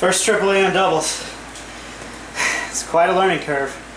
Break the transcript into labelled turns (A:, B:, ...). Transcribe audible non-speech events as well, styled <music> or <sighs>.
A: First triple A on doubles. <sighs> It's quite a learning curve.